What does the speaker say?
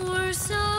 or so